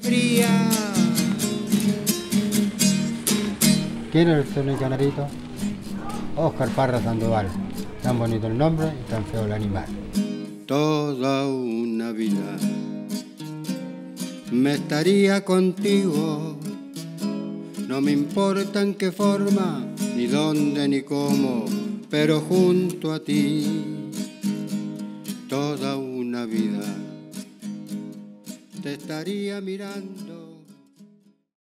Fría. ¿Quién es el canarito? Oscar Parra Sandoval. Tan bonito el nombre y tan feo el animal. Toda una vida me estaría contigo. No me importa en qué forma, ni dónde, ni cómo, pero junto a ti. Toda una vida te estaría mirando